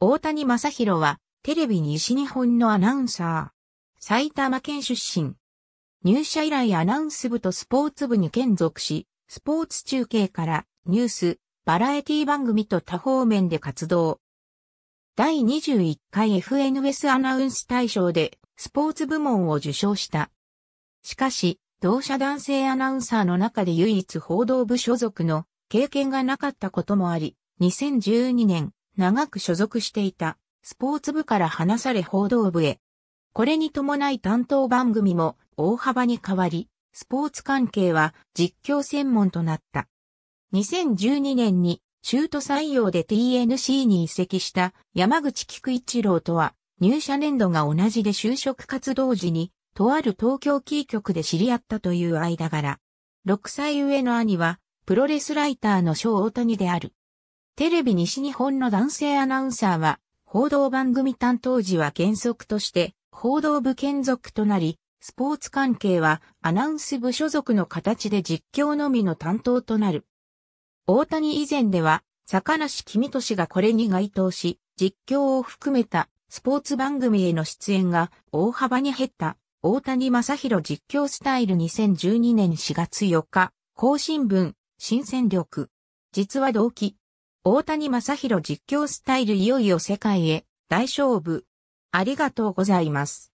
大谷正宏は、テレビ西日本のアナウンサー。埼玉県出身。入社以来アナウンス部とスポーツ部に兼属し、スポーツ中継からニュース、バラエティ番組と多方面で活動。第21回 FNS アナウンス大賞でスポーツ部門を受賞した。しかし、同社男性アナウンサーの中で唯一報道部所属の経験がなかったこともあり、2012年、長く所属していたスポーツ部から離され報道部へ。これに伴い担当番組も大幅に変わり、スポーツ関係は実況専門となった。2012年に中途採用で TNC に移籍した山口菊一郎とは入社年度が同じで就職活動時にとある東京キー局で知り合ったという間柄。6歳上の兄はプロレスライターの翔大谷である。テレビ西日本の男性アナウンサーは報道番組担当時は原則として報道部兼属となり、スポーツ関係はアナウンス部所属の形で実況のみの担当となる。大谷以前では、坂梨君俊がこれに該当し、実況を含めたスポーツ番組への出演が大幅に減った大谷正宏実況スタイル2012年4月4日、更新文、新戦力。実は同期。大谷正宏実況スタイルいよいよ世界へ大勝負。ありがとうございます。